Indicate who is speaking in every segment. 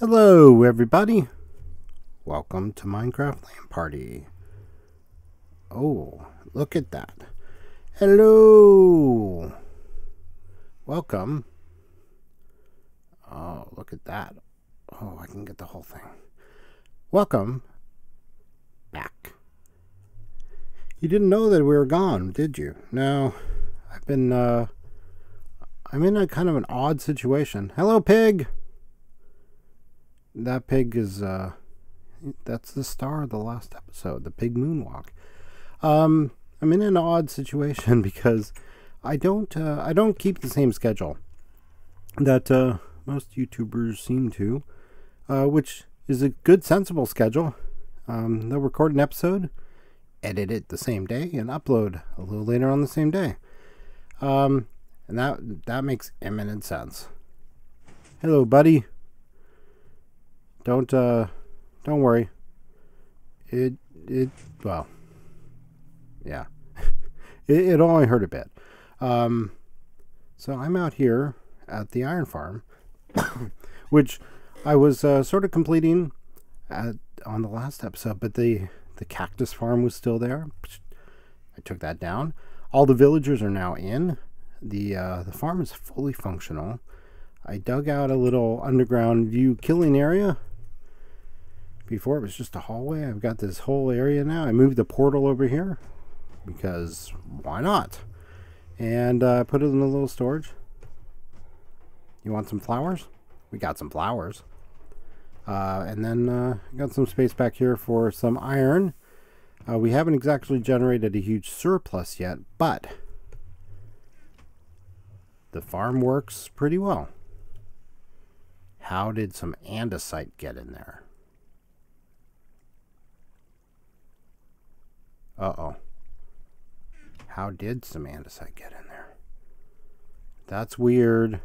Speaker 1: Hello, everybody. Welcome to Minecraft LAN Party. Oh, look at that. Hello. Welcome. Oh, look at that. Oh, I can get the whole thing. Welcome back. You didn't know that we were gone, did you? No. I've been, uh, I'm in a kind of an odd situation. Hello, pig that pig is uh that's the star of the last episode, the pig moonwalk. Um I'm in an odd situation because I don't uh, I don't keep the same schedule that uh, most YouTubers seem to, uh, which is a good sensible schedule. Um, they'll record an episode, edit it the same day, and upload a little later on the same day. Um, and that that makes eminent sense. Hello, buddy. Don't uh don't worry. It it well yeah. it, it only hurt a bit. Um so I'm out here at the iron farm which I was uh, sort of completing at, on the last episode, but the the cactus farm was still there. I took that down. All the villagers are now in. The uh, the farm is fully functional. I dug out a little underground view killing area before it was just a hallway. I've got this whole area now. I moved the portal over here because why not? And uh, put it in a little storage. You want some flowers? We got some flowers. Uh, and then uh, got some space back here for some iron. Uh, we haven't exactly generated a huge surplus yet, but the farm works pretty well. How did some andesite get in there? Uh-oh. How did some andesite get in there? That's weird.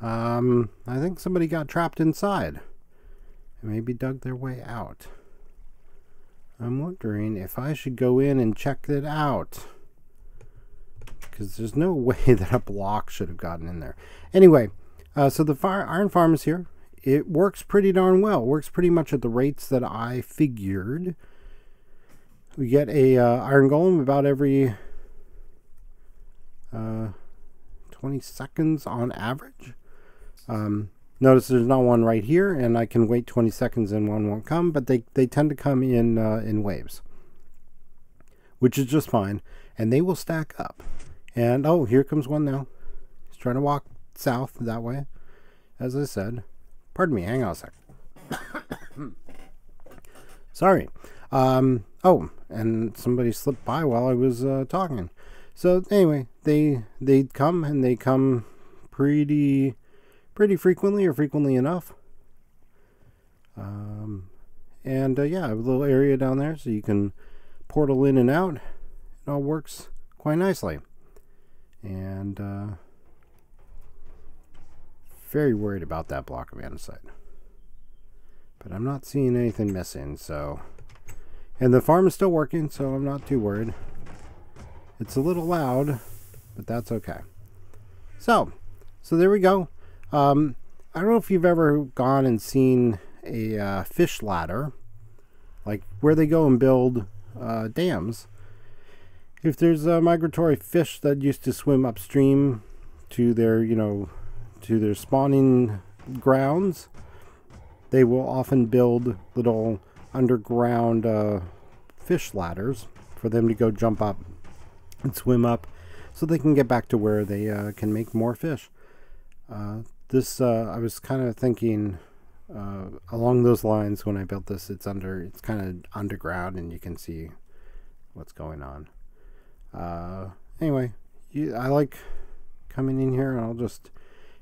Speaker 1: Um, I think somebody got trapped inside. And maybe dug their way out. I'm wondering if I should go in and check it out. Because there's no way that a block should have gotten in there. Anyway, uh, so the fire, iron farm is here. It works pretty darn well. It works pretty much at the rates that I figured. We get a uh, iron golem about every uh, 20 seconds on average. Um, notice there's not one right here, and I can wait 20 seconds and one won't come, but they, they tend to come in uh, in waves, which is just fine, and they will stack up. And oh, here comes one now. He's trying to walk south that way, as I said. Pardon me, hang on a sec. Sorry. Um, oh, and somebody slipped by while I was uh, talking. So anyway, they they come and they come pretty pretty frequently or frequently enough. Um, and uh, yeah, a little area down there so you can portal in and out. It all works quite nicely. And uh, very worried about that block of andesite. But I'm not seeing anything missing, so and the farm is still working, so I'm not too worried. It's a little loud, but that's okay. So, so there we go. Um, I don't know if you've ever gone and seen a uh, fish ladder, like where they go and build uh, dams. If there's a migratory fish that used to swim upstream to their, you know, to their spawning grounds, they will often build little underground uh, fish ladders for them to go jump up and swim up so they can get back to where they uh, can make more fish. Uh, this uh, I was kind of thinking uh, along those lines when I built this. It's under it's kind of underground and you can see what's going on. Uh, anyway, you, I like coming in here and I'll just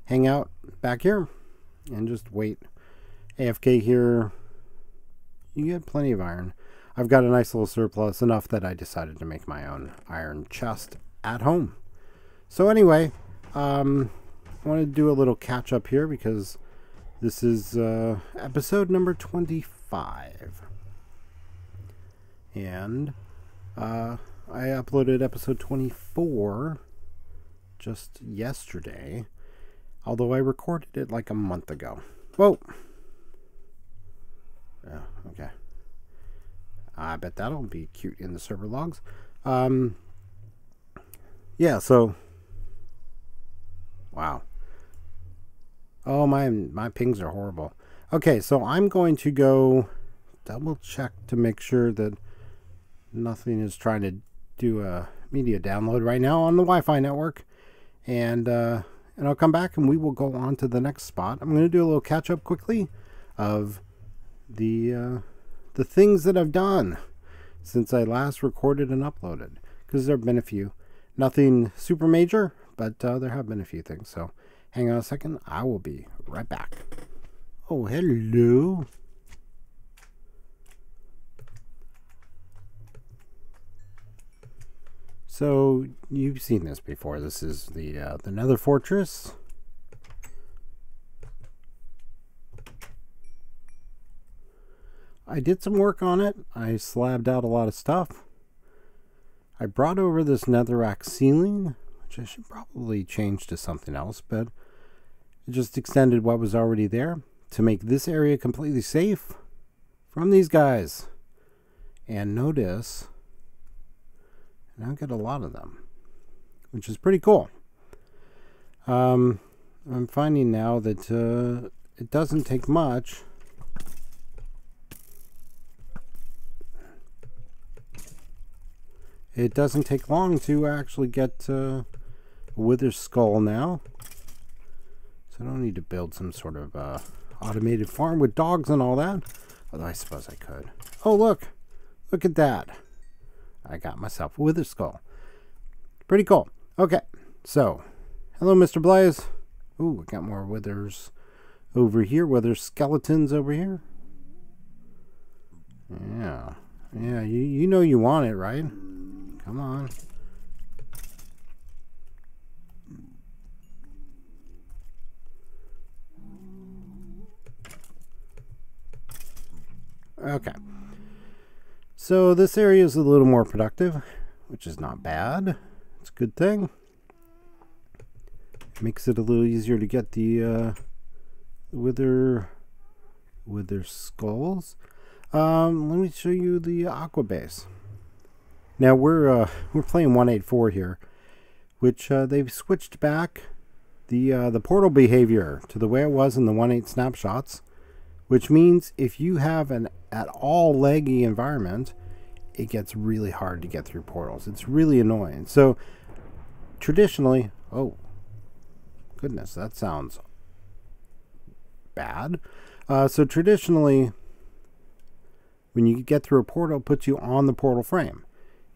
Speaker 1: hang out back here and just wait. AFK here you get plenty of iron. I've got a nice little surplus, enough that I decided to make my own iron chest at home. So anyway, um, want to do a little catch up here because this is uh, episode number 25. And uh, I uploaded episode 24 just yesterday, although I recorded it like a month ago. Whoa! Yeah, okay. I bet that'll be cute in the server logs. Um, yeah, so. Wow. Oh, my, my pings are horrible. Okay, so I'm going to go double check to make sure that nothing is trying to do a media download right now on the Wi-Fi network. And, uh, and I'll come back and we will go on to the next spot. I'm going to do a little catch up quickly of the, uh, the things that I've done since I last recorded and uploaded. Because there have been a few. Nothing super major, but uh, there have been a few things. So hang on a second. I will be right back. Oh, hello. So you've seen this before. This is the uh, the Nether Fortress. I did some work on it. I slabbed out a lot of stuff. I brought over this netherrack ceiling, which I should probably change to something else, but it just extended what was already there to make this area completely safe from these guys. And notice, and I get a lot of them, which is pretty cool. Um, I'm finding now that uh, it doesn't take much It doesn't take long to actually get uh, wither skull now. So I don't need to build some sort of uh, automated farm with dogs and all that. Although I suppose I could. Oh, look. Look at that. I got myself a wither skull. Pretty cool. Okay. So, hello, Mr. Blaze. Ooh, I got more withers over here. Wither skeletons over here. Yeah. Yeah, you, you know you want it, right? Come on. Okay. So this area is a little more productive, which is not bad. It's a good thing. Makes it a little easier to get the uh, wither wither skulls. Um, let me show you the aqua base. Now we're uh, we're playing 184 here, which uh, they've switched back the uh, the portal behavior to the way it was in the 1.8 snapshots, which means if you have an at all laggy environment, it gets really hard to get through portals. It's really annoying. So traditionally, oh goodness, that sounds bad. Uh, so traditionally, when you get through a portal, it puts you on the portal frame.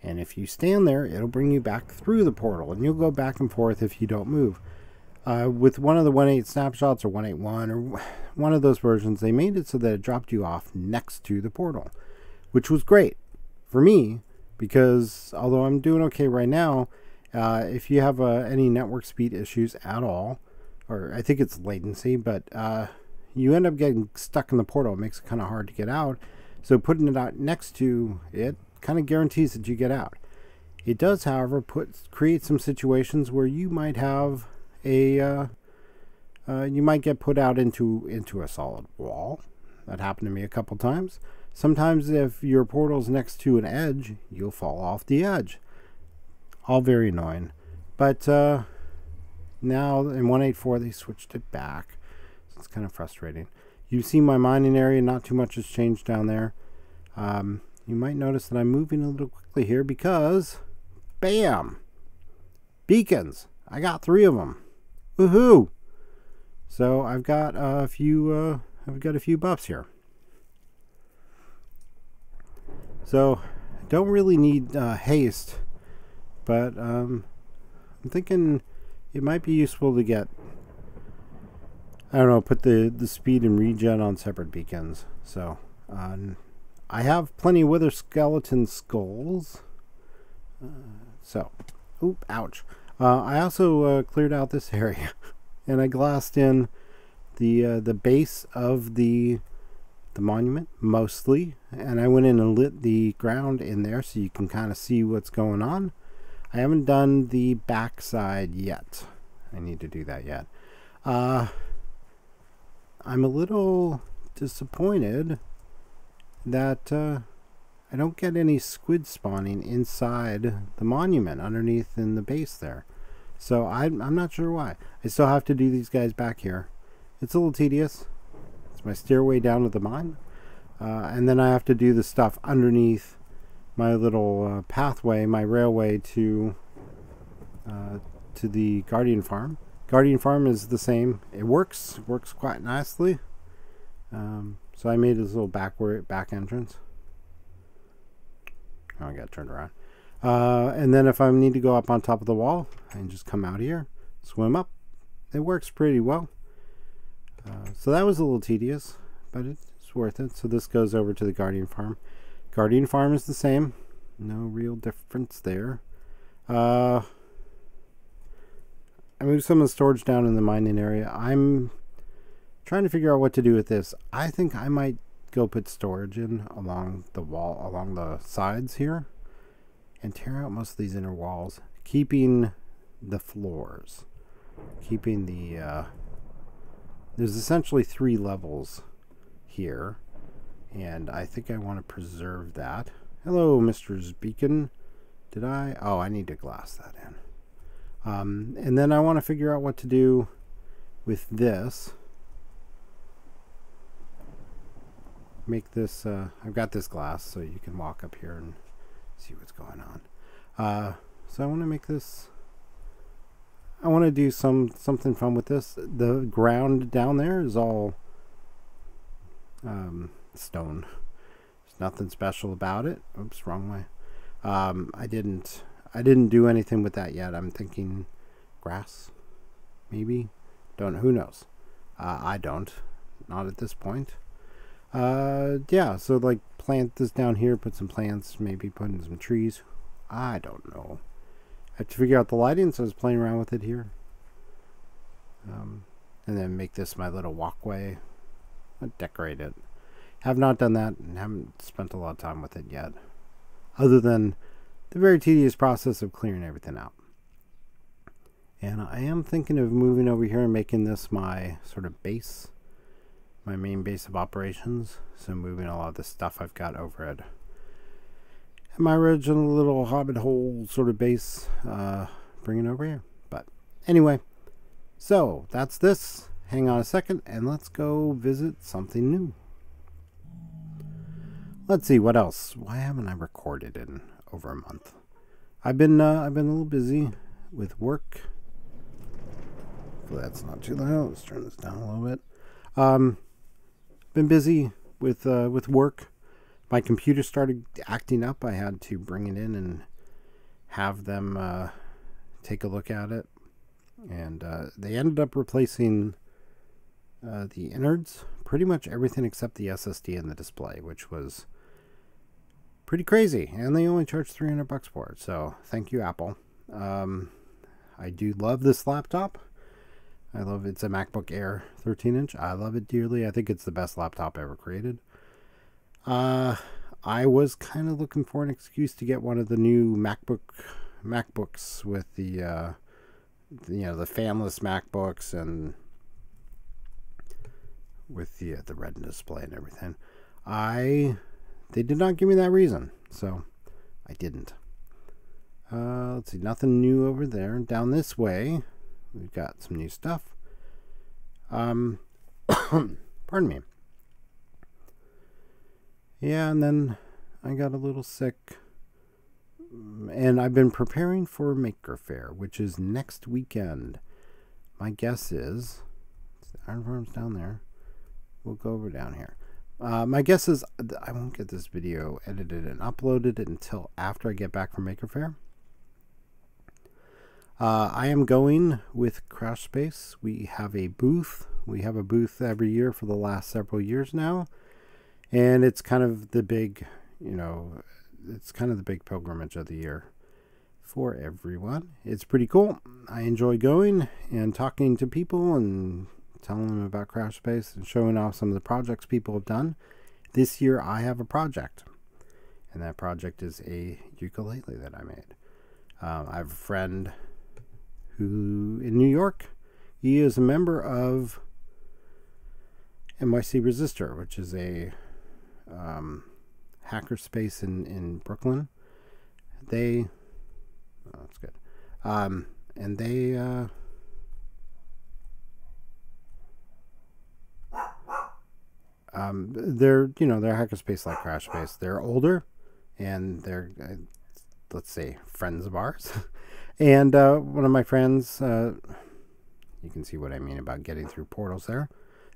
Speaker 1: And if you stand there, it'll bring you back through the portal, and you'll go back and forth if you don't move. Uh, with one of the 1.8 snapshots or 181 or one of those versions, they made it so that it dropped you off next to the portal, which was great for me because although I'm doing okay right now, uh, if you have uh, any network speed issues at all, or I think it's latency, but uh, you end up getting stuck in the portal. It makes it kind of hard to get out. So putting it out next to it kind of guarantees that you get out. It does, however, put create some situations where you might have a uh, uh, you might get put out into into a solid wall. That happened to me a couple times. Sometimes, if your portal's next to an edge, you'll fall off the edge. All very annoying. But uh, now in 184 they switched it back. So it's kind of frustrating. You see my mining area. Not too much has changed down there. Um, you might notice that I'm moving a little quickly here because, bam, beacons. I got three of them. Woohoo! So I've got a few. Uh, I've got a few buffs here. So don't really need uh, haste, but um, I'm thinking it might be useful to get. I don't know. Put the the speed and regen on separate beacons. So. Um, I have plenty of wither skeleton skulls. Uh, so, oop, ouch. Uh, I also uh, cleared out this area. and I glassed in the uh, the base of the the monument mostly, and I went in and lit the ground in there so you can kind of see what's going on. I haven't done the backside yet. I need to do that yet. Uh, I'm a little disappointed that uh, I don't get any squid spawning inside the monument underneath in the base there. So I'm, I'm not sure why. I still have to do these guys back here. It's a little tedious. It's my stairway down to the mine. Uh, and then I have to do the stuff underneath my little uh, pathway, my railway to uh, to the Guardian Farm. Guardian Farm is the same. It works works quite nicely. Um, so I made this little backward back entrance. Oh, I got turned around. Uh, and then if I need to go up on top of the wall, can just come out here, swim up. It works pretty well. Uh, so that was a little tedious, but it's worth it. So this goes over to the Guardian Farm. Guardian Farm is the same. No real difference there. Uh, I moved some of the storage down in the mining area. I'm trying to figure out what to do with this. I think I might go put storage in along the wall, along the sides here, and tear out most of these inner walls, keeping the floors, keeping the, uh, there's essentially three levels here, and I think I want to preserve that. Hello, Mr. Beacon. Did I? Oh, I need to glass that in. Um, and then I want to figure out what to do with this. Make this, uh, I've got this glass so you can walk up here and see what's going on. Uh, so I want to make this, I want to do some something fun with this. The ground down there is all um, stone. There's nothing special about it. Oops, wrong way. Um, I didn't I didn't do anything with that yet. I'm thinking grass, maybe. Don't who knows. Uh, I don't. Not at this point. Uh, yeah. So like plant this down here. Put some plants. Maybe put in some trees. I don't know. I have to figure out the lighting, so I was playing around with it here. Um, and then make this my little walkway. I decorate it. Have not done that and haven't spent a lot of time with it yet. Other than the very tedious process of clearing everything out. And I am thinking of moving over here and making this my sort of base, my main base of operations. So moving a lot of the stuff I've got over at my original little hobbit hole sort of base, uh, bringing over here. But anyway, so that's this. Hang on a second and let's go visit something new. Let's see what else. Why haven't I recorded in over a month. I've been uh, I've been a little busy with work. Hopefully that's not too loud. Let's turn this down a little bit. Um, been busy with uh, with work. My computer started acting up. I had to bring it in and have them uh, take a look at it, and uh, they ended up replacing uh, the innards, pretty much everything except the SSD and the display, which was pretty crazy, and they only charged 300 bucks for it. So thank you, Apple. Um, I do love this laptop. I love it's a MacBook Air 13 inch. I love it dearly. I think it's the best laptop ever created. Uh, I was kind of looking for an excuse to get one of the new MacBook MacBooks with the uh, you know the fanless MacBooks and with the uh, the Retina display and everything. I they did not give me that reason, so I didn't. Uh, let's see, nothing new over there. Down this way, we've got some new stuff. Um, pardon me. Yeah, and then I got a little sick. And I've been preparing for Maker Faire, which is next weekend. My guess is Iron Farm's down there. We'll go over down here. Uh, my guess is I won't get this video edited and uploaded until after I get back from Maker Faire. Uh, I am going with Crash Space. We have a booth. We have a booth every year for the last several years now. And it's kind of the big, you know, it's kind of the big pilgrimage of the year. for everyone. It's pretty cool. I enjoy going and talking to people and telling them about Crash Space and showing off some of the projects people have done. This year I have a project, and that project is a ukulele that I made. Um, I have a friend who in New York, he is a member of NYC Resistor, which is a um, hacker space in, in Brooklyn. They, oh, that's good. Um, and they, uh, um, they're, you know, they're hackerspace like Crash Space. They're older and they're, uh, let's say, friends of ours. and uh, one of my friends, uh, you can see what I mean about getting through portals there.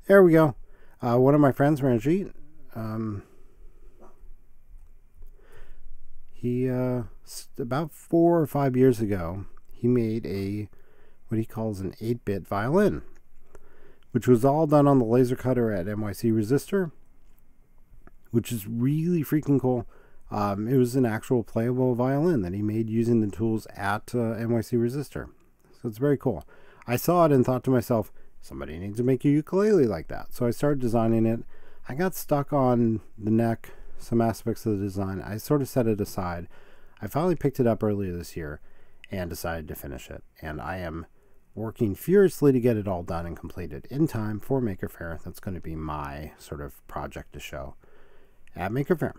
Speaker 1: There we go. Uh, one of my friends, Ranjit, um, he uh, about four or five years ago, he made a what he calls an 8-bit violin, which was all done on the laser cutter at NYC Resistor, which is really freaking cool. Um, it was an actual playable violin that he made using the tools at uh, NYC Resistor. So it's very cool. I saw it and thought to myself, somebody needs to make a ukulele like that. So I started designing it. I got stuck on the neck some aspects of the design. I sort of set it aside. I finally picked it up earlier this year and decided to finish it. And I am working furiously to get it all done and completed in time for Maker Faire. That's going to be my sort of project to show at Maker Faire.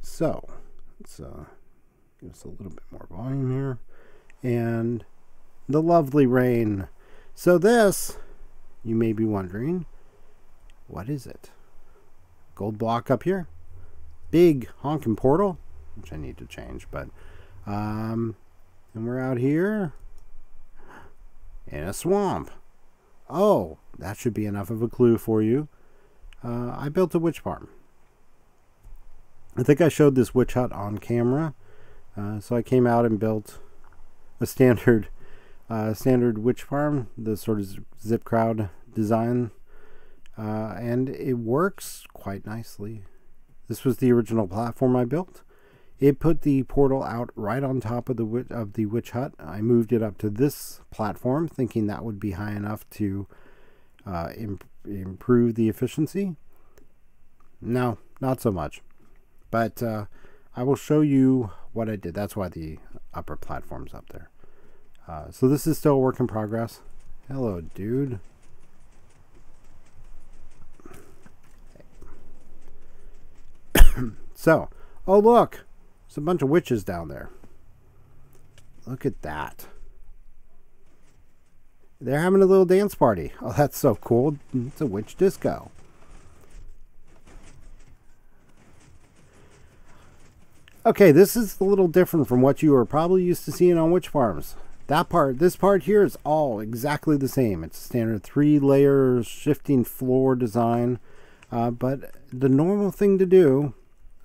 Speaker 1: So let's uh, give us a little bit more volume here. And the lovely rain. So this, you may be wondering, what is it? Gold block up here? big honking portal, which I need to change, but um, and we're out here in a swamp. Oh, that should be enough of a clue for you. Uh, I built a witch farm. I think I showed this witch hut on camera. Uh, so I came out and built a standard uh, standard witch farm, the sort of ZipKrowd design. Uh, and it works quite nicely. This was the original platform I built. It put the portal out right on top of the of the witch hut. I moved it up to this platform, thinking that would be high enough to uh, imp improve the efficiency. No, not so much. But uh, I will show you what I did. That's why the upper platform's up there. Uh, so this is still a work in progress. Hello, dude. so, oh look, there's a bunch of witches down there. Look at that. They're having a little dance party. Oh, that's so cool. It's a witch disco. Okay, this is a little different from what you are probably used to seeing on witch farms. That part, this part here is all exactly the same. It's a standard three layer shifting floor design. Uh, but the normal thing to do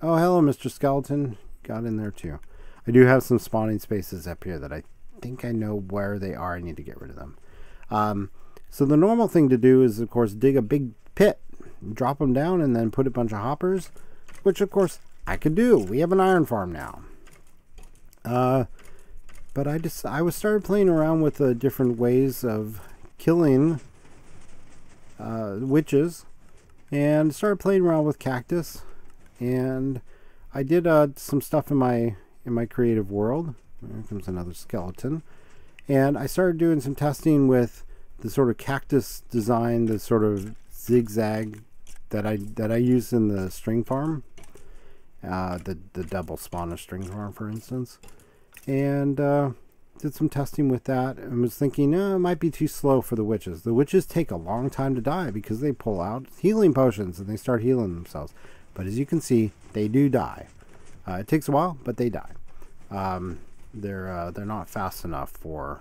Speaker 1: Oh, hello, Mr. Skeleton. Got in there too. I do have some spawning spaces up here that I think I know where they are. I need to get rid of them. Um, so the normal thing to do is, of course, dig a big pit, drop them down, and then put a bunch of hoppers, which, of course, I could do. We have an iron farm now. Uh, but I just I was started playing around with uh, different ways of killing uh, witches, and started playing around with cactus and I did uh, some stuff in my in my creative world. There comes another skeleton, and I started doing some testing with the sort of cactus design, the sort of zigzag that I that I use in the string farm, uh, the the double spawner string farm, for instance, and uh, did some testing with that and was thinking, it might be too slow for the witches. The witches take a long time to die because they pull out healing potions and they start healing themselves. But as you can see, they do die. Uh, it takes a while, but they die. Um, they're uh, they're not fast enough for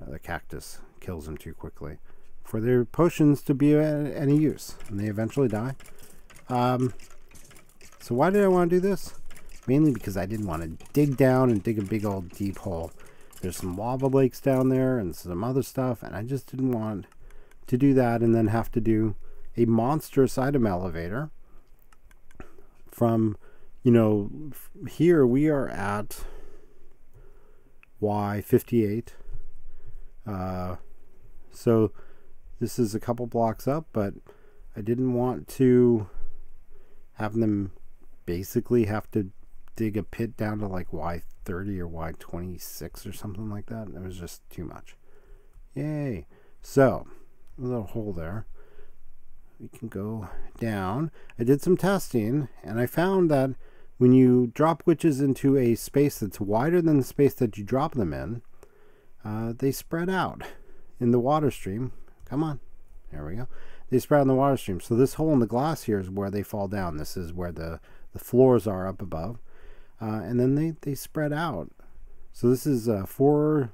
Speaker 1: uh, the cactus kills them too quickly for their potions to be any use, and they eventually die. Um, so why did I want to do this? Mainly because I didn't want to dig down and dig a big old deep hole. There's some lava lakes down there and some other stuff, and I just didn't want to do that and then have to do a monstrous item elevator from, you know, here we are at, Y58. Uh, so this is a couple blocks up, but I didn't want to have them basically have to dig a pit down to like Y30 or Y26 or something like that. It was just too much. Yay. So, a little hole there. We can go down. I did some testing and I found that when you drop witches into a space that's wider than the space that you drop them in, uh, they spread out in the water stream. Come on. There we go. They spread in the water stream. So this hole in the glass here is where they fall down. This is where the, the floors are up above. Uh, and then they, they spread out. So this is uh, four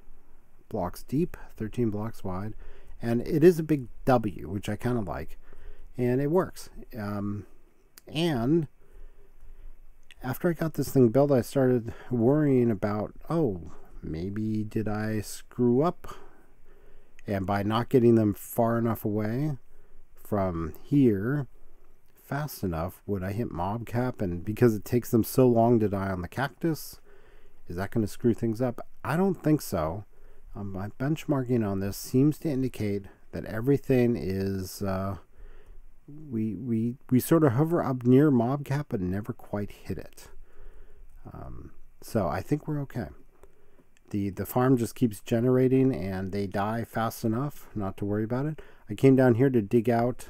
Speaker 1: blocks deep, 13 blocks wide. And it is a big W, which I kind of like. And it works. Um, and after I got this thing built, I started worrying about, oh, maybe did I screw up? And by not getting them far enough away from here fast enough, would I hit mob cap? And because it takes them so long to die on the cactus, is that going to screw things up? I don't think so. Um, my benchmarking on this seems to indicate that everything is uh, we we we sort of hover up near mob cap but never quite hit it. Um, so I think we're okay. The the farm just keeps generating and they die fast enough not to worry about it. I came down here to dig out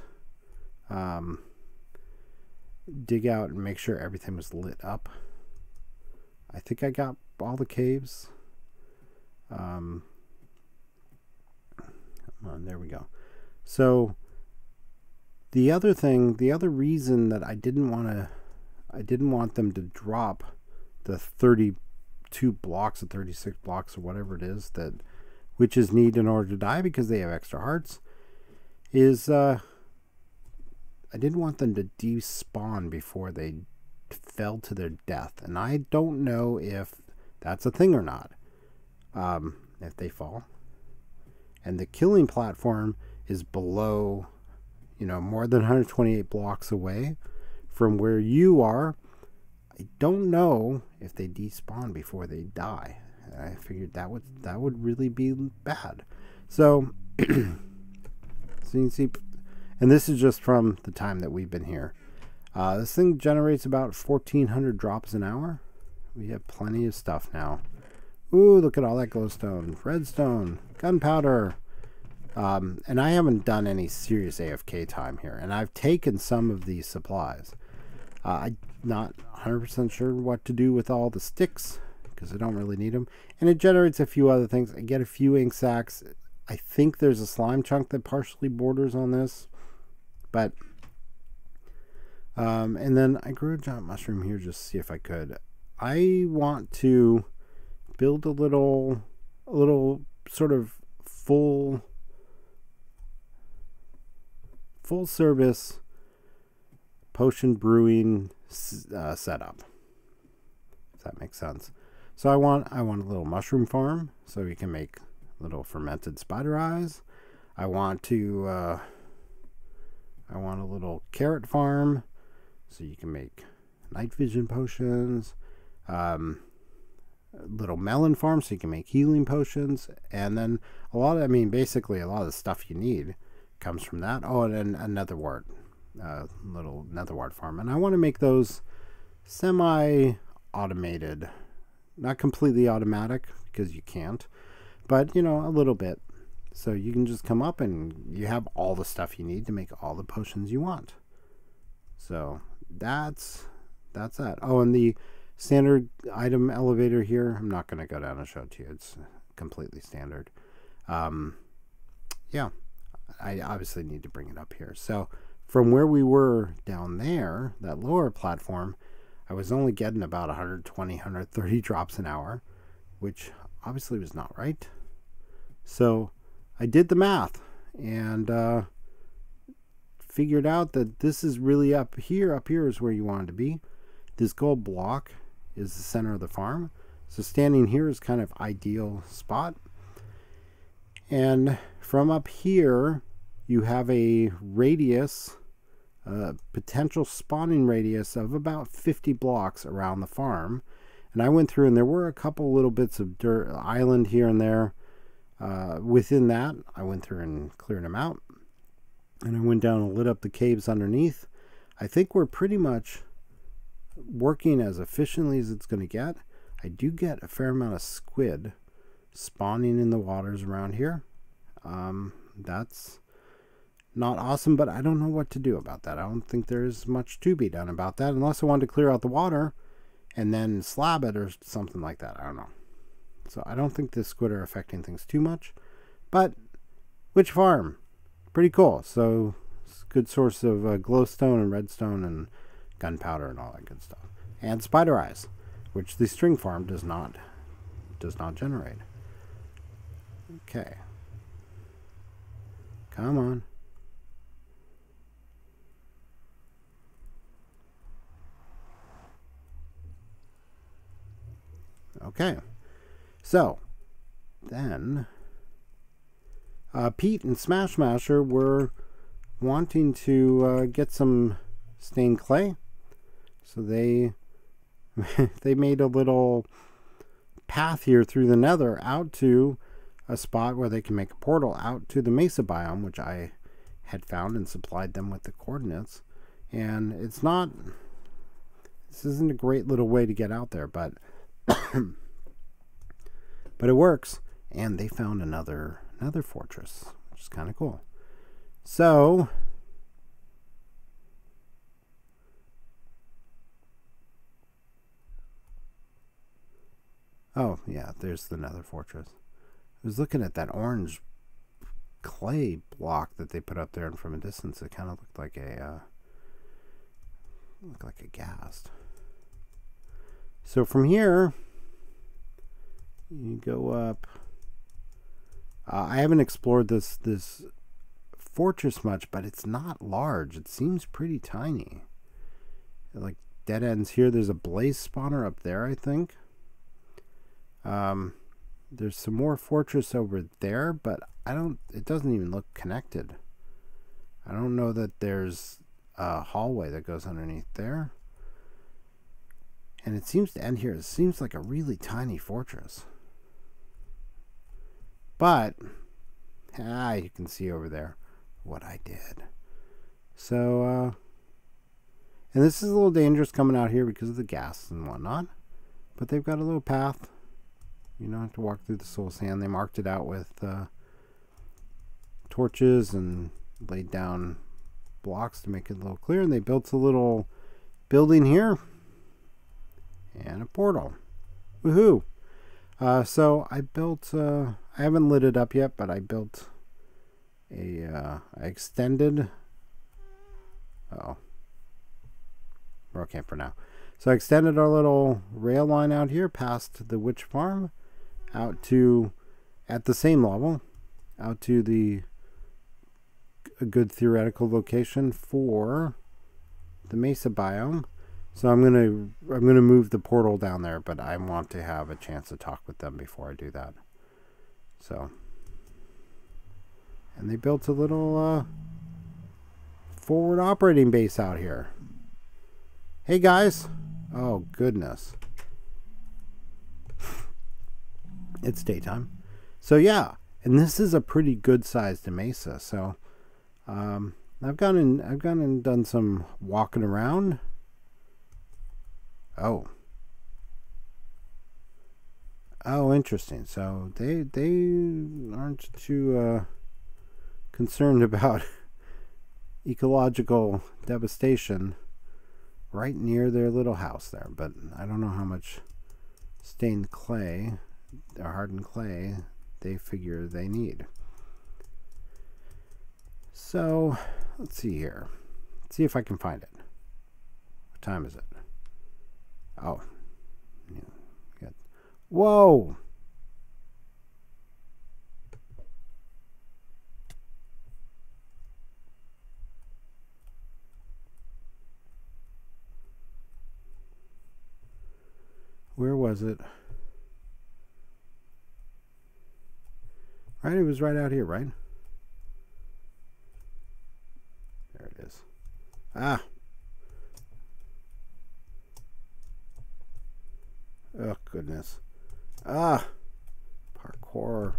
Speaker 1: um, dig out and make sure everything was lit up. I think I got all the caves. Um, on, there we go. So the other thing, the other reason that I didn't want to, I didn't want them to drop the 32 blocks or 36 blocks or whatever it is that witches need in order to die because they have extra hearts, is uh, I didn't want them to despawn before they fell to their death. And I don't know if that's a thing or not. Um, if they fall. And the killing platform is below you know, more than 128 blocks away from where you are. I don't know if they despawn before they die. I figured that would that would really be bad. So, so you see, and this is just from the time that we've been here. Uh, this thing generates about 1,400 drops an hour. We have plenty of stuff now. Ooh, look at all that glowstone, redstone, gunpowder. Um, and I haven't done any serious AFK time here, and I've taken some of these supplies. Uh, I'm not 100% sure what to do with all the sticks, because I don't really need them. And it generates a few other things. I get a few ink sacs. I think there's a slime chunk that partially borders on this. But, um, and then I grew a giant mushroom here just to see if I could. I want to build a little, a little sort of full full service potion brewing uh, setup. If that makes sense. So I want I want a little mushroom farm so we can make little fermented spider eyes. I want to uh, I want a little carrot farm so you can make night vision potions. Um, little melon farm so you can make healing potions and then a lot of i mean basically a lot of the stuff you need comes from that. Oh, and another word, uh, little netherwart farm, and I want to make those semi-automated, not completely automatic because you can't, but you know a little bit. So you can just come up and you have all the stuff you need to make all the potions you want. So that's that's that. Oh, and the standard item elevator here. I'm not going to go down and show it to you. It's completely standard. Um, yeah, I obviously need to bring it up here. So from where we were down there, that lower platform, I was only getting about 120, 130 drops an hour, which obviously was not right. So I did the math and uh, figured out that this is really up here. Up here is where you want to be. This gold block is the center of the farm. So standing here is kind of ideal spot. And from up here, you have a radius, a potential spawning radius of about 50 blocks around the farm. And I went through, and there were a couple little bits of dirt island here and there. Uh, within that, I went through and cleared them out. And I went down and lit up the caves underneath. I think we're pretty much working as efficiently as it's going to get. I do get a fair amount of squid spawning in the waters around here. Um, that's not awesome, but I don't know what to do about that. I don't think there's much to be done about that unless I wanted to clear out the water and then slab it or something like that. I don't know. So I don't think the squid are affecting things too much. But witch Farm, pretty cool. So it's a good source of uh, glowstone and redstone and gunpowder and all that good stuff. And spider eyes, which the string farm does not does not generate. Okay. Come on. Okay. So, then uh, Pete and Smash Smasher were wanting to uh, get some stained clay. So they they made a little path here through the nether out to a spot where they can make a portal out to the mesa biome, which I had found and supplied them with the coordinates. And it's not, this isn't a great little way to get out there, but, but it works. And they found another, another fortress, which is kind of cool. So, Oh, yeah, there's the nether fortress. I was looking at that orange clay block that they put up there, and from a distance, it kind of looked like a uh, looked like a ghast. So from here, you go up. Uh, I haven't explored this this fortress much, but it's not large. It seems pretty tiny. Like dead ends here. There's a blaze spawner up there, I think. Um, there's some more fortress over there, but I don't, it doesn't even look connected. I don't know that there's a hallway that goes underneath there. And it seems to end here. It seems like a really tiny fortress. But, ah, you can see over there what I did. So, uh, and this is a little dangerous coming out here because of the gas and whatnot. But they've got a little path you don't have to walk through the soul sand. They marked it out with uh, torches and laid down blocks to make it a little clear. And they built a little building here a portal. Woohoo! Uh, so I built, uh, I haven't lit it up yet, but I built a, uh, extended, oh, okay for now. So I extended our little rail line out here past the witch farm out to, at the same level, out to the a good theoretical location for the mesa biome. So I'm gonna I'm gonna move the portal down there, but I want to have a chance to talk with them before I do that. So, and they built a little uh, forward operating base out here. Hey guys! Oh goodness. it's daytime. So yeah, and this is a pretty good sized mesa. So um, I've gone and I've gone and done some walking around. Oh. Oh, interesting. So they they aren't too uh, concerned about ecological devastation right near their little house there. But I don't know how much stained clay or hardened clay they figure they need. So let's see here. Let's see if I can find it. What time is it? Oh. Yeah, Whoa! Where was it? Right? It was right out here, right? There it is. Ah. Ugh. goodness. Ah, parkour.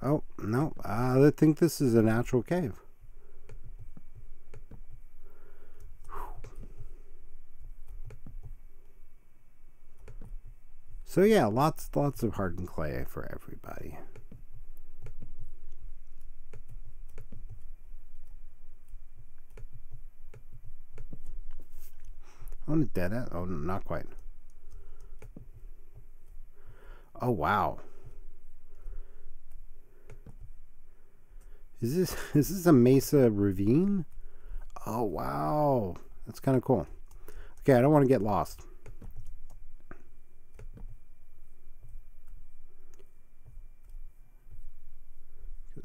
Speaker 1: Oh, no. I think this is a natural cave. So yeah, lots lots of hardened clay for everybody. Oh, dead end. Oh, not quite. Oh wow. Is this is this a mesa ravine? Oh wow. That's kind of cool. Okay, I don't want to get lost.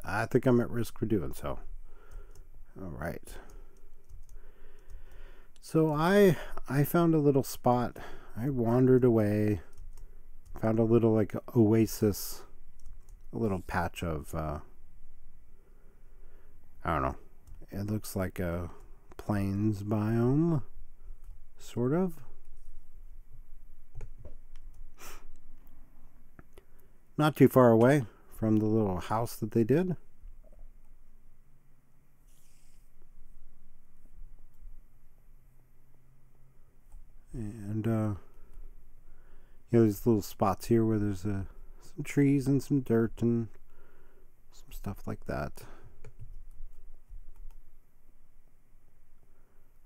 Speaker 1: I think I'm at risk for doing so. All right. So I I found a little spot. I wandered away, found a little like oasis, a little patch of uh, I don't know. It looks like a plains biome, sort of. Not too far away from the little house that they did. And, uh, you know, there's little spots here where there's uh, some trees and some dirt and some stuff like that.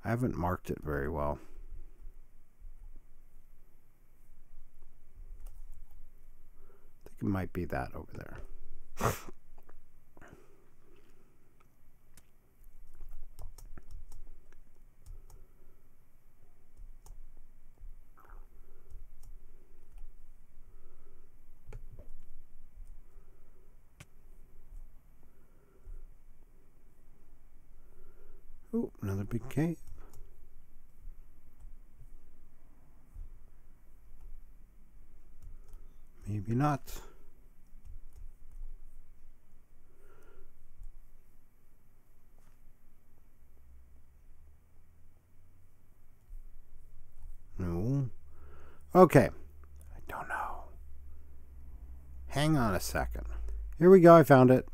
Speaker 1: I haven't marked it very well. I think it might be that over there. Oh, cave. Maybe not. No. Okay. I don't know. Hang on a second. Here we go. I found it.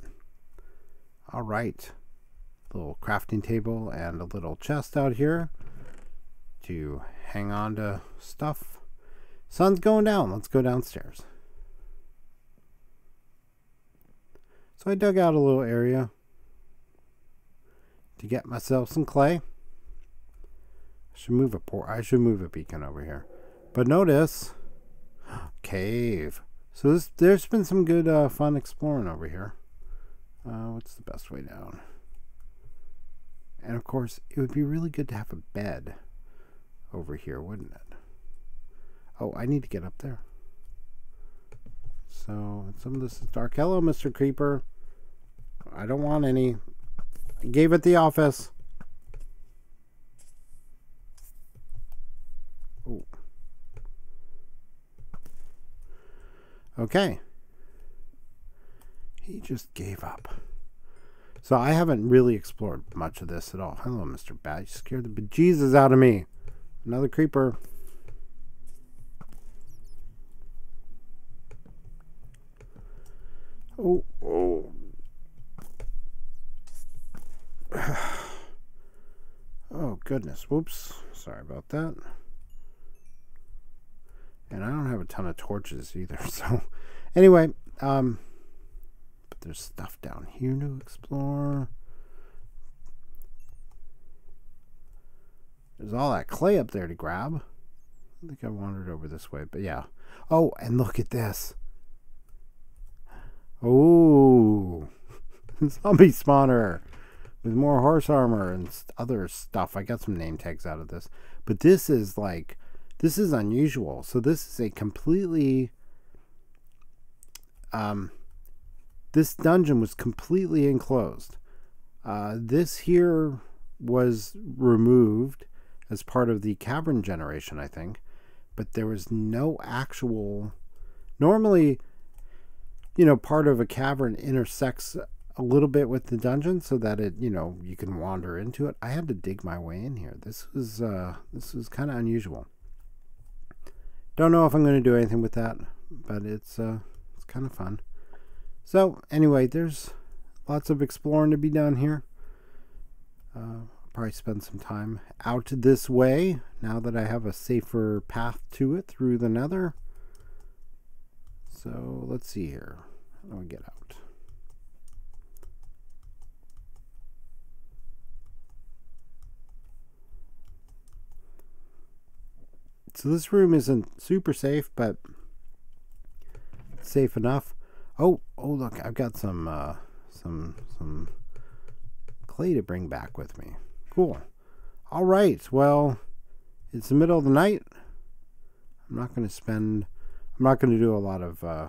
Speaker 1: All right. Little crafting table and a little chest out here to hang on to stuff. Sun's going down. Let's go downstairs. So I dug out a little area to get myself some clay. I should move a port. I should move a beacon over here. But notice, cave. So this, there's been some good uh, fun exploring over here. Uh, what's the best way down? And of course, it would be really good to have a bed over here, wouldn't it? Oh, I need to get up there. So some of this is dark. Hello, Mr. Creeper. I don't want any. I gave it the office. Ooh. Okay. He just gave up. So I haven't really explored much of this at all. Hello, Mr. Bat. You scared the bejesus out of me. Another creeper. Oh, oh. oh, goodness. Whoops. Sorry about that. And I don't have a ton of torches either. So, anyway, um, there's stuff down here to explore. There's all that clay up there to grab. I think I wandered over this way, but yeah. Oh, and look at this. Oh, zombie spawner with more horse armor and other stuff. I got some name tags out of this, but this is like this is unusual. So this is a completely um this dungeon was completely enclosed. Uh, this here was removed as part of the cavern generation, I think, but there was no actual. Normally, you know, part of a cavern intersects a little bit with the dungeon so that it, you know, you can wander into it. I had to dig my way in here. This was uh, this was kind of unusual. Don't know if I'm going to do anything with that, but it's uh, it's kind of fun. So anyway, there's lots of exploring to be done here. Uh, probably spend some time out this way now that I have a safer path to it through the nether. So let's see here. How do we get out? So this room isn't super safe, but safe enough. Oh, oh look, I've got some uh, some some clay to bring back with me. Cool. All right. Well, it's the middle of the night. I'm not going to spend. I'm not going to do a lot of uh,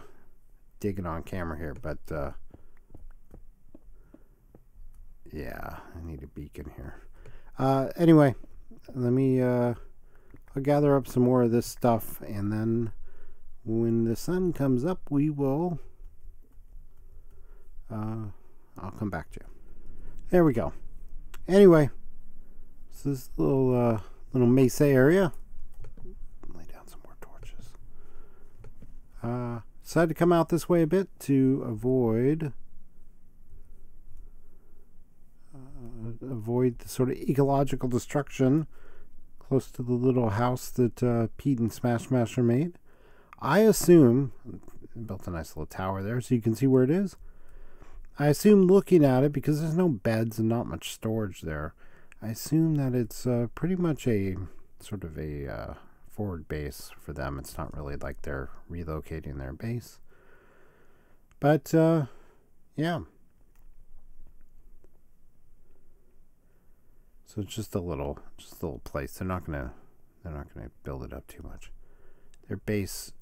Speaker 1: digging on camera here, but uh, yeah, I need a beacon here. Uh, anyway, let me. Uh, I'll gather up some more of this stuff, and then when the sun comes up, we will. Uh, I'll come back to you. There we go. Anyway, this little uh, little mesa area. Lay down some more torches. Uh, decided to come out this way a bit to avoid uh, avoid the sort of ecological destruction close to the little house that uh, Pete and Smash Smasher made. I assume built a nice little tower there so you can see where it is. I assume looking at it because there's no beds and not much storage there. I assume that it's uh, pretty much a sort of a uh, forward base for them. It's not really like they're relocating their base. But uh, yeah. So it's just a little, just a little place. They're not gonna, they're not gonna build it up too much. Their base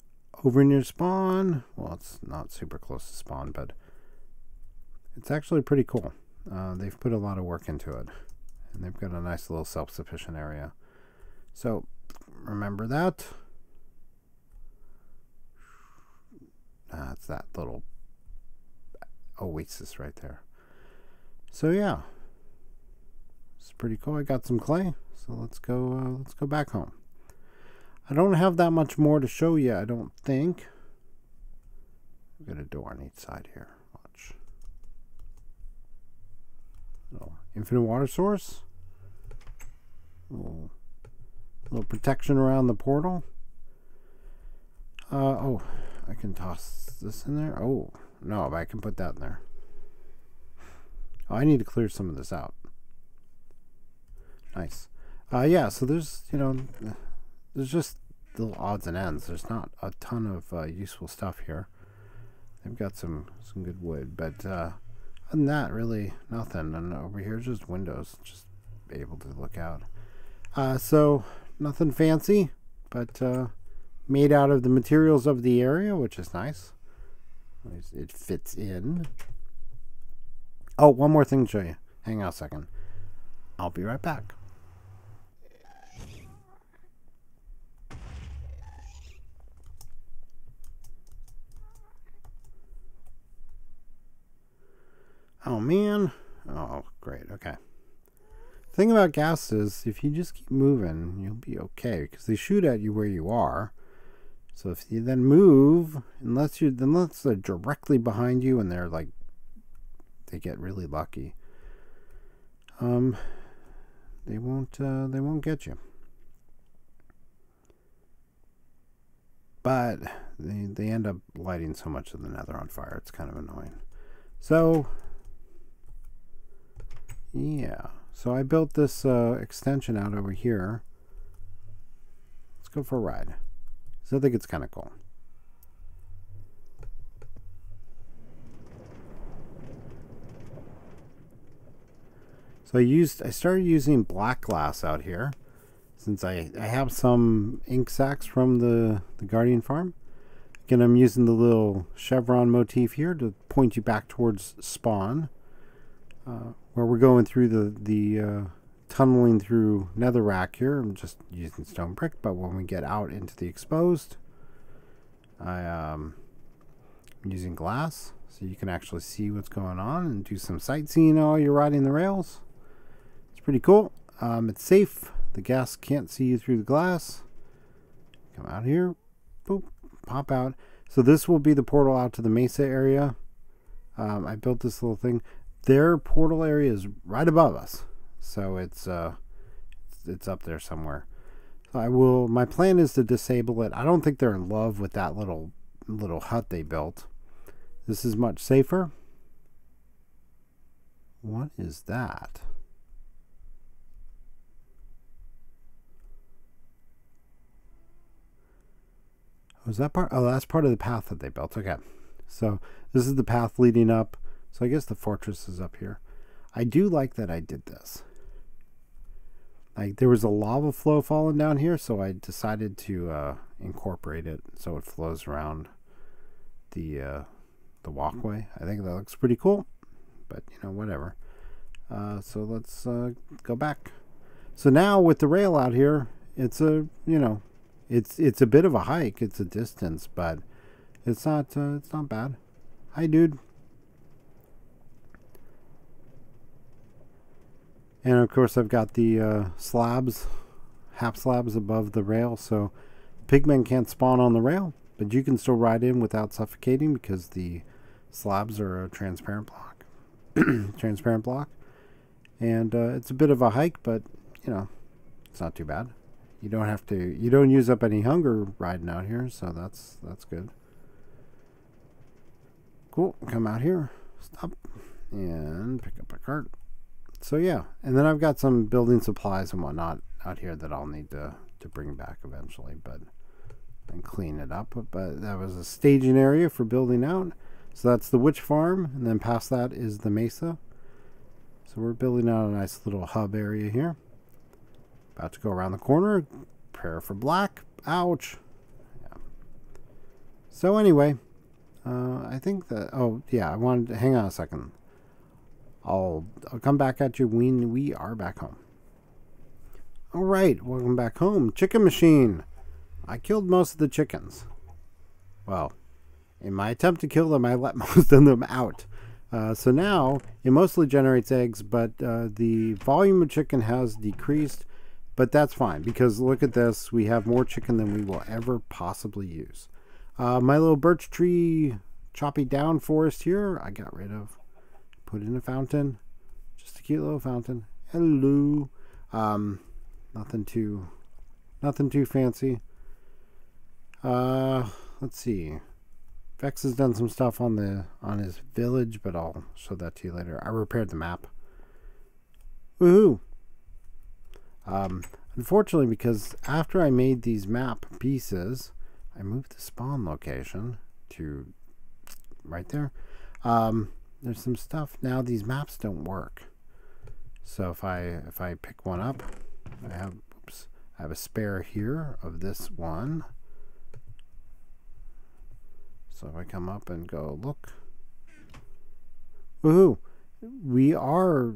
Speaker 1: over near spawn. Well, it's not super close to spawn, but it's actually pretty cool. Uh, they've put a lot of work into it, and they've got a nice little self-sufficient area. So remember that. That's that little oasis right there. So yeah, it's pretty cool. I got some clay, so let's go. Uh, let's go back home. I don't have that much more to show you. I don't think. I've got a door on each side here. Watch. Little infinite water source. Little, little protection around the portal. Uh, oh, I can toss this in there. Oh, no, but I can put that in there. Oh, I need to clear some of this out. Nice. Uh, yeah, so there's, you know, there's just little odds and ends. There's not a ton of uh, useful stuff here. They've got some, some good wood, but uh, other than that, really nothing. And over here, just windows, just able to look out. Uh, so, nothing fancy, but uh, made out of the materials of the area, which is nice. It fits in. Oh, one more thing to show you. Hang on a second. I'll be right back. Oh man. Oh, great. Okay. thing about ghast is if you just keep moving, you'll be okay because they shoot at you where you are. So if you then move, unless you unless they're directly behind you and they're like they get really lucky, um, they won't uh, they won't get you. But they they end up lighting so much of the nether on fire. It's kind of annoying. So yeah, so I built this uh, extension out over here. Let's go for a ride. So I think it's kind of cool. So I used, I started using black glass out here since I, I have some ink sacs from the, the Guardian farm. Again, I'm using the little chevron motif here to point you back towards spawn. Uh, where we're going through the, the uh, tunneling through netherrack here. I'm just using stone brick, but when we get out into the exposed, I, um, I'm using glass. so you can actually see what's going on and do some sightseeing while you're riding the rails. It's pretty cool. Um, it's safe. The ghast can't see you through the glass. Come out here, boop, pop out. So this will be the portal out to the Mesa area. Um, I built this little thing. Their portal area is right above us, so it's uh, it's, up there somewhere. So I will. My plan is to disable it. I don't think they're in love with that little little hut they built. This is much safer. What is that? Was that part? Oh, that's part of the path that they built. Okay. So this is the path leading up. So I guess the fortress is up here. I do like that I did this. Like there was a lava flow falling down here, so I decided to uh, incorporate it so it flows around the uh, the walkway. I think that looks pretty cool, but you know whatever. Uh, so let's uh, go back. So now with the rail out here, it's a you know, it's it's a bit of a hike. It's a distance, but it's not uh, it's not bad. Hi, dude. And of course, I've got the uh, slabs, half slabs above the rail, so pigmen can't spawn on the rail, but you can still ride in without suffocating because the slabs are a transparent block. transparent block. And uh, it's a bit of a hike, but, you know, it's not too bad. You don't have to, you don't use up any hunger riding out here, so that's, that's good. Cool, come out here, stop, and pick up a cart so yeah, and then I've got some building supplies and whatnot out here that I'll need to to bring back eventually, but and clean it up. But that was a staging area for building out. So that's the witch farm, and then past that is the mesa. So we're building out a nice little hub area here. About to go around the corner. Prayer for black. Ouch. Yeah. So anyway, uh, I think that. Oh yeah, I wanted to hang on a second. I'll, I'll come back at you when we are back home. All right, welcome back home. Chicken machine. I killed most of the chickens. Well, in my attempt to kill them, I let most of them out. Uh, so now it mostly generates eggs, but uh, the volume of chicken has decreased. But that's fine because look at this. We have more chicken than we will ever possibly use. Uh, my little birch tree choppy down forest here, I got rid of put in a fountain. Just a cute little fountain. Hello. Um, nothing too, nothing too fancy. Uh, let's see. Vex has done some stuff on the on his village, but I'll show that to you later. I repaired the map. Woohoo! Um, unfortunately, because after I made these map pieces, I moved the spawn location to right there. Um, there's some stuff. Now these maps don't work. So if I if I pick one up I have oops, I have a spare here of this one. So if I come up and go look. Woohoo! We are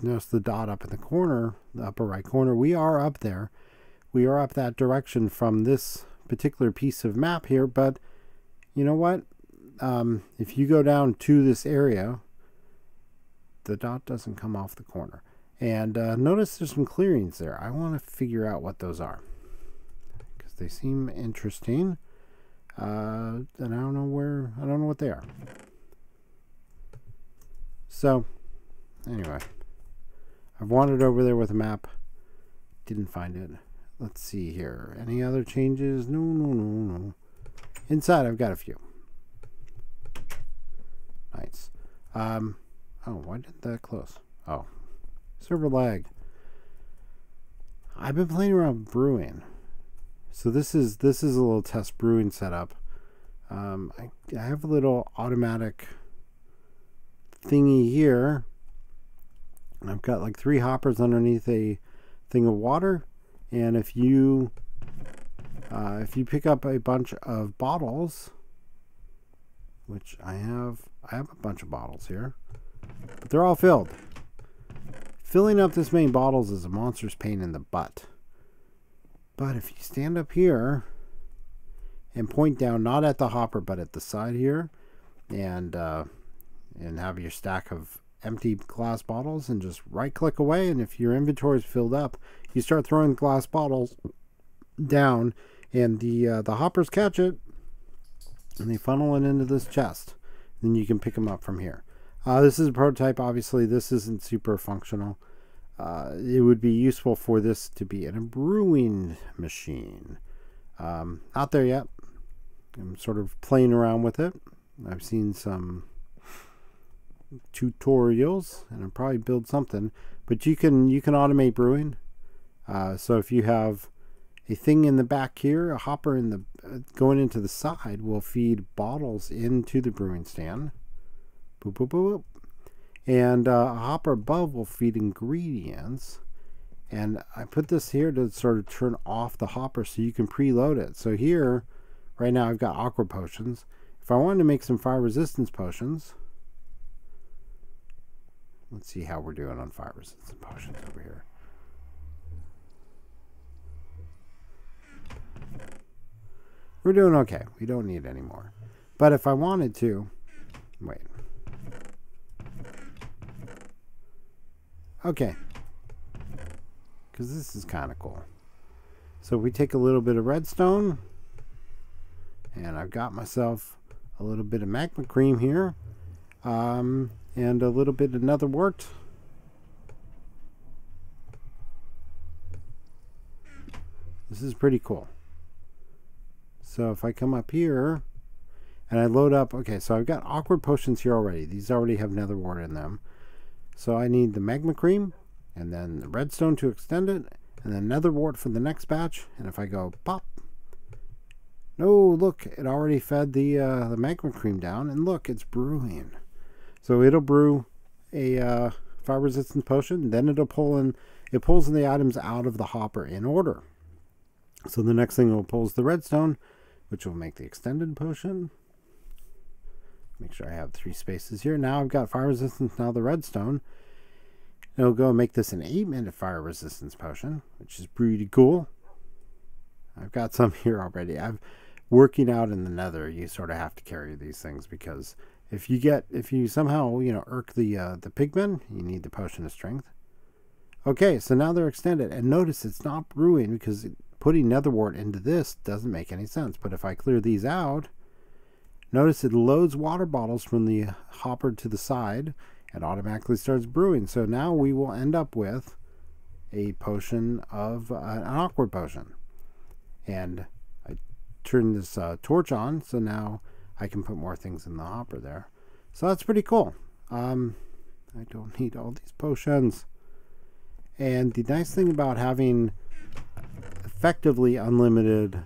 Speaker 1: notice the dot up in the corner the upper right corner we are up there. We are up that direction from this particular piece of map here but you know what um, if you go down to this area, the dot doesn't come off the corner. And uh, notice there's some clearings there. I want to figure out what those are because they seem interesting. Uh, and I don't know where, I don't know what they are. So, anyway, I've wandered over there with a map, didn't find it. Let's see here. Any other changes? No, no, no, no. Inside, I've got a few. Nice. Um, oh, why didn't that close? Oh, server lag. I've been playing around brewing. So this is this is a little test brewing setup. Um, I, I have a little automatic thingy here. I've got like three hoppers underneath a thing of water, and if you uh, if you pick up a bunch of bottles, which I have I have a bunch of bottles here, but they're all filled. Filling up this many bottles is a monster's pain in the butt. But if you stand up here and point down, not at the hopper, but at the side here, and uh, and have your stack of empty glass bottles and just right click away and if your inventory is filled up you start throwing glass bottles down and the uh, the hoppers catch it and they funnel it into this chest then you can pick them up from here. Uh, this is a prototype. Obviously this isn't super functional. Uh, it would be useful for this to be in a brewing machine. Um, not there yet. I'm sort of playing around with it. I've seen some tutorials and I'll probably build something. But you can you can automate brewing. Uh, so if you have a thing in the back here a hopper in the uh, going into the side will feed bottles into the brewing stand. Boop, boop, boop, and uh, a hopper above will feed ingredients. And I put this here to sort of turn off the hopper so you can preload it. So here right now I've got aqua potions. If I wanted to make some fire resistance potions Let's see how we're doing on fire resistance potions over here. We're doing okay. We don't need any more. But if I wanted to, wait. Okay. Because this is kind of cool. So we take a little bit of redstone. And I've got myself a little bit of magma cream here. Um, and a little bit of nether wart. This is pretty cool. So if I come up here and I load up, okay, so I've got awkward potions here already. These already have nether wart in them. So I need the magma cream and then the redstone to extend it and then nether wart for the next batch. And if I go pop, no, look, it already fed the, uh, the magma cream down and look, it's brewing. So it'll brew a uh, fire resistance potion, then it'll pull in it pulls in the items out of the hopper in order. So the next thing it will pull is the redstone, which will make the extended potion. Make sure I have three spaces here. Now I've got fire resistance, now the redstone. It'll go make this an 8 minute fire resistance potion, which is pretty cool. I've got some here already. I've working out in the nether, you sort of have to carry these things because if you get, if you somehow, you know, irk the, uh, the pigmen, you need the potion of strength. Okay, so now they're extended. And notice it's not brewing because putting nether wart into this doesn't make any sense. But if I clear these out, notice it loads water bottles from the hopper to the side and automatically starts brewing. So now we will end up with a potion of uh, an awkward potion. And I turn this uh, torch on, so now I can put more things in the hopper there. So that's pretty cool. Um, I don't need all these potions. And the nice thing about having effectively unlimited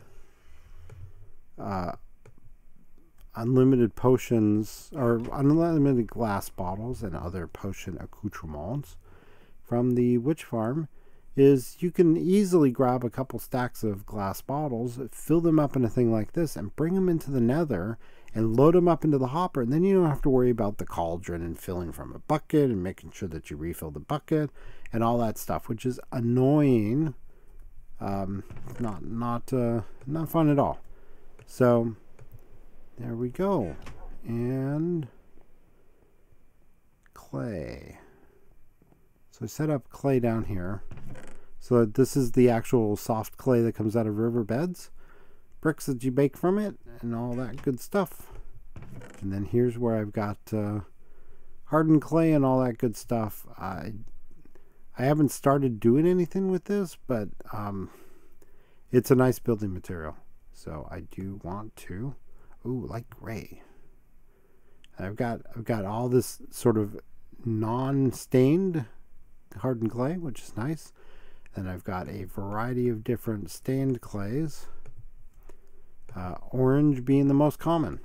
Speaker 1: uh, unlimited potions or unlimited glass bottles and other potion accoutrements from the witch farm is you can easily grab a couple stacks of glass bottles, fill them up in a thing like this, and bring them into the nether and load them up into the hopper. And then you don't have to worry about the cauldron and filling from a bucket and making sure that you refill the bucket and all that stuff, which is annoying. Um, not not uh, not fun at all. So there we go. And clay. So I set up clay down here. So this is the actual soft clay that comes out of riverbeds bricks that you bake from it and all that good stuff. And then here's where I've got uh, hardened clay and all that good stuff. I I haven't started doing anything with this, but um, it's a nice building material. So I do want to. Ooh, like gray. I've got I've got all this sort of non-stained hardened clay, which is nice. Then I've got a variety of different stained clays uh, orange being the most common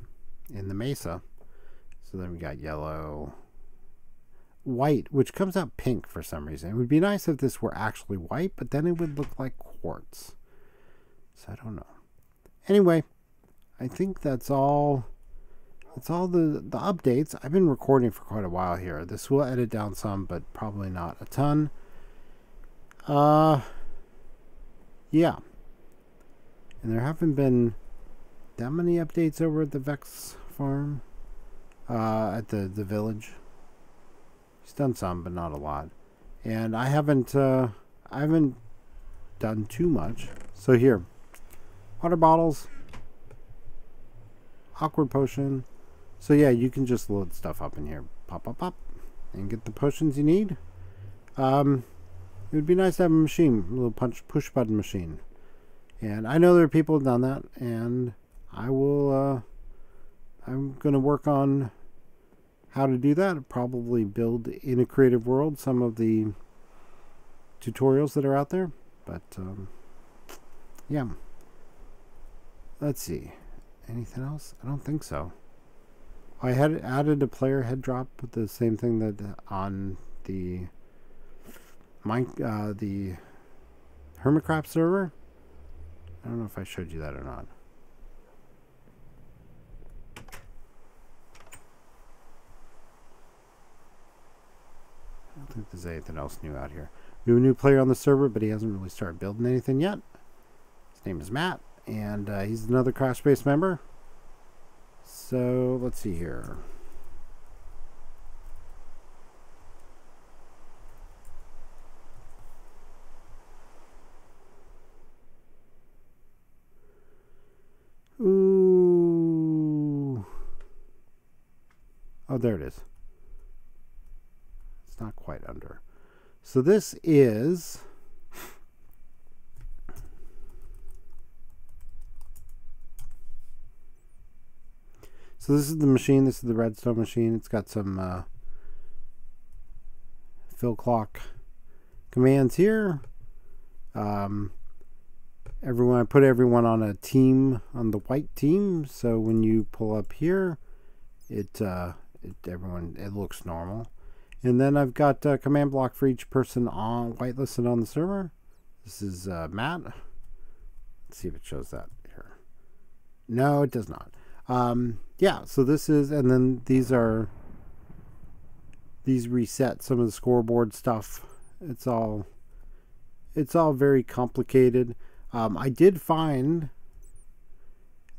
Speaker 1: in the mesa. So then we got yellow, white, which comes out pink for some reason. It would be nice if this were actually white, but then it would look like quartz. So I don't know. Anyway, I think that's all. That's all the, the updates. I've been recording for quite a while here. This will edit down some, but probably not a ton. Uh, yeah. And there haven't been that many updates over at the Vex farm. uh, at the, the village. He's done some, but not a lot. And I haven't uh, I haven't done too much. So here, water bottles, awkward potion. So yeah, you can just load stuff up in here. Pop, pop, pop. And get the potions you need. Um, it would be nice to have a machine, a little punch push button machine. And I know there are people who've done that, and I will, uh, I'm going to work on how to do that. Probably build in a creative world some of the tutorials that are out there. But, um, yeah. Let's see. Anything else? I don't think so. I had added a player head drop, with the same thing that on the mine, uh, the Hermitcraft server. I don't know if I showed you that or not. Think there's anything else new out here. We have a new player on the server, but he hasn't really started building anything yet. His name is Matt, and uh, he's another Crash Space member. So let's see here. Ooh. Oh, there it is. It's not quite under. So this is So this is the machine. This is the redstone machine. It's got some uh, fill clock commands here. Um, everyone, I put everyone on a team on the white team. So when you pull up here, it, uh, it everyone it looks normal. And then I've got a command block for each person on whitelisted on the server. This is uh, Matt. Let's see if it shows that here. No, it does not. Um, yeah, so this is, and then these are, these reset some of the scoreboard stuff. It's all, it's all very complicated. Um, I did find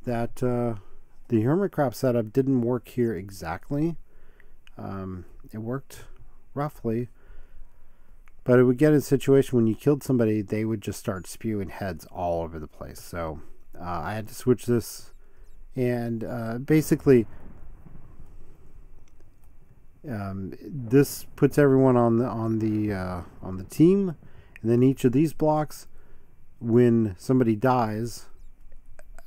Speaker 1: that uh, the Hermitcraft setup didn't work here exactly. Um, it worked roughly, but it would get in a situation when you killed somebody, they would just start spewing heads all over the place. So uh, I had to switch this and uh, basically um, this puts everyone on the on the uh, on the team, and then each of these blocks, when somebody dies,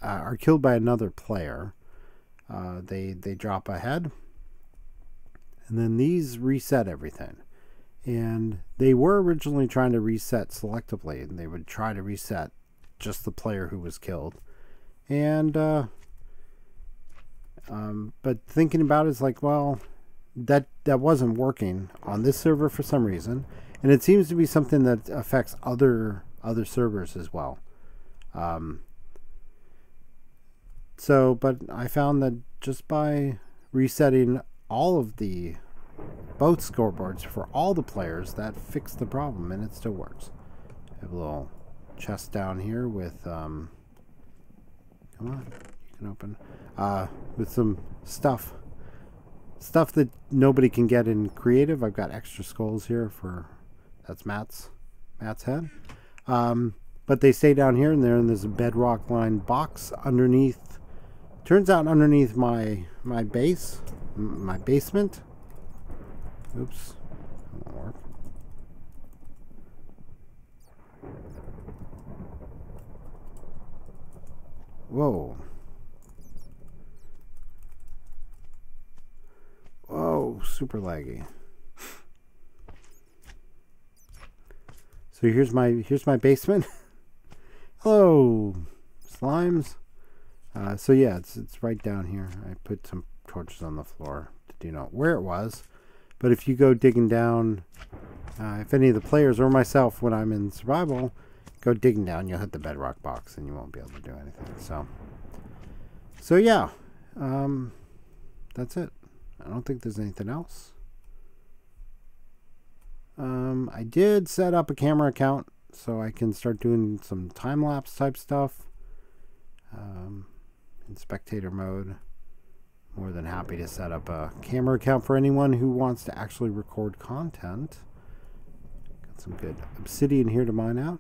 Speaker 1: uh, are killed by another player. Uh, they they drop ahead, and then these reset everything. And they were originally trying to reset selectively, and they would try to reset just the player who was killed. And uh, um, but thinking about it, it's like, well, that that wasn't working on this server for some reason, and it seems to be something that affects other other servers as well. Um, so, but I found that just by resetting all of the both scoreboards for all the players, that fixed the problem, and it still works. I have a little chest down here with, um, come on, you can open uh, with some stuff. Stuff that nobody can get in creative. I've got extra skulls here for that's Matt's Matt's head. Um, but they stay down here and they're in this bedrock lined box underneath. Turns out underneath my my base, my basement. Oops. Whoa. Oh, super laggy. So here's my here's my basement. Hello, slimes. Uh, so yeah, it's it's right down here. I put some torches on the floor to do know where it was. But if you go digging down, uh, if any of the players or myself, when I'm in survival, go digging down, you'll hit the bedrock box and you won't be able to do anything. So, so yeah, um, that's it. I don't think there's anything else. Um, I did set up a camera account so I can start doing some time lapse type stuff um, in spectator mode. more than happy to set up a camera account for anyone who wants to actually record content. Got some good obsidian here to mine out.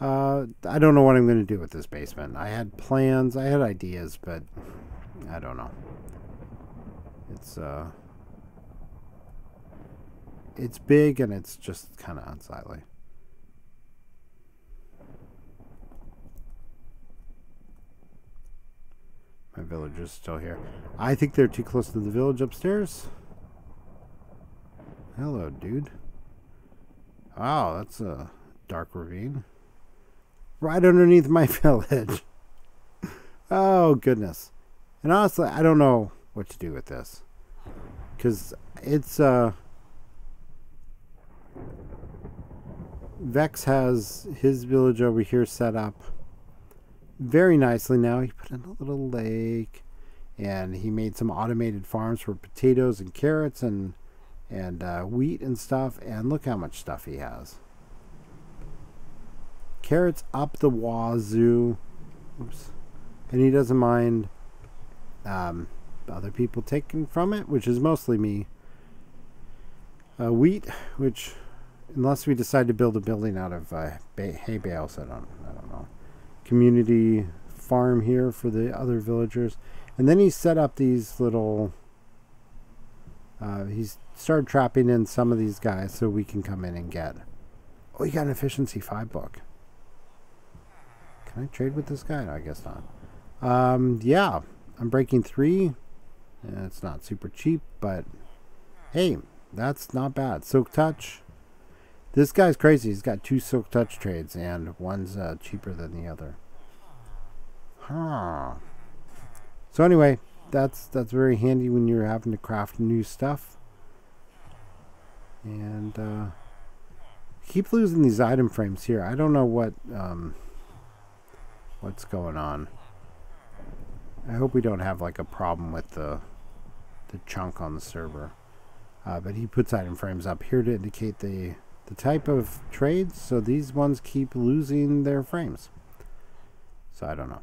Speaker 1: Uh, I don't know what I'm going to do with this basement. I had plans, I had ideas, but I don't know. It's uh, it's big and it's just kind of unsightly. My village is still here. I think they're too close to the village upstairs. Hello, dude. Wow, that's a dark ravine. Right underneath my village. oh, goodness. And honestly, I don't know what to do with this. Because it's, uh... Vex has his village over here set up very nicely now. He put in a little lake and he made some automated farms for potatoes and carrots and and uh, wheat and stuff. And look how much stuff he has. Carrots up the wazoo. Oops. And he doesn't mind um, other people taking from it, which is mostly me. Uh, wheat, which, unless we decide to build a building out of uh, hay bales, I don't, I don't know community farm here for the other villagers. And then he set up these little. Uh, he's started trapping in some of these guys so we can come in and get. Oh, he got an efficiency five book. Can I trade with this guy? No, I guess not. Um, yeah, Unbreaking three. It's not super cheap, but hey, that's not bad. Silk touch. This guy's crazy. He's got two Silk Touch trades, and one's uh, cheaper than the other. Huh. So anyway, that's that's very handy when you're having to craft new stuff. And uh, keep losing these item frames here. I don't know what um, what's going on. I hope we don't have like a problem with the the chunk on the server. Uh, but he puts item frames up here to indicate the the type of trades, so these ones keep losing their frames. So I don't know.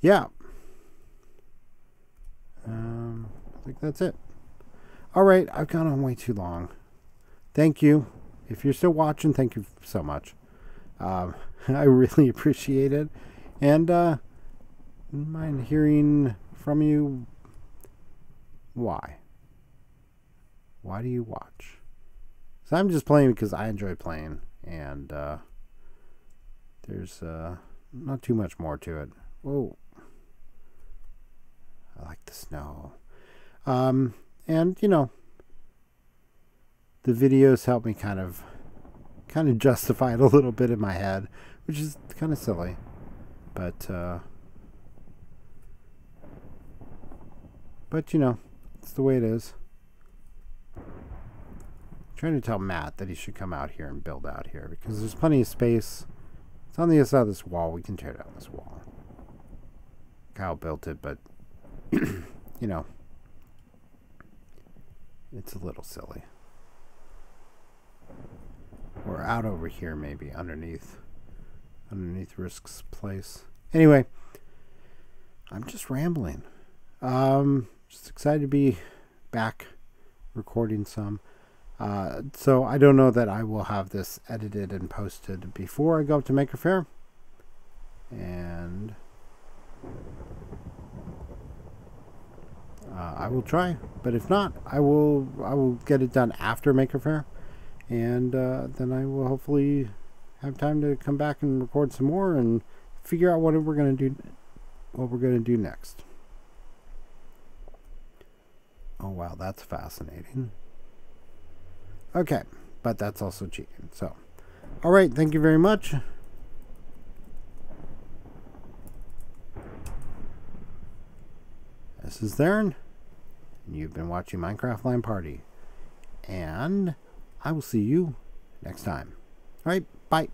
Speaker 1: Yeah. Um, I think that's it. All right, I've gone on way too long. Thank you. If you're still watching, thank you so much. Um, I really appreciate it. And uh, mind hearing from you why? Why do you watch? So I'm just playing because I enjoy playing, and uh, there's uh, not too much more to it. Whoa. I like the snow. Um, and, you know, the videos help me kind of kind of justify it a little bit in my head, which is kind of silly. But, uh, but, you know, it's the way it is trying to tell Matt that he should come out here and build out here because there's plenty of space. It's on the other side of this wall. We can tear down this wall. Kyle built it, but, you know, it's a little silly. Or out over here, maybe, underneath, underneath Risk's place. Anyway, I'm just rambling. Um, just excited to be back recording some. Uh, so I don't know that I will have this edited and posted before I go up to Maker Faire. And uh, I will try, but if not, I will I will get it done after Maker Faire, and uh, then I will hopefully have time to come back and record some more and figure out what we're gonna do what we're gonna do next. Oh wow, that's fascinating. Okay, but that's also cheating. So, all right, thank you very much. This is Theron. And you've been watching Minecraft LAN Party. And I will see you next time. All right, bye.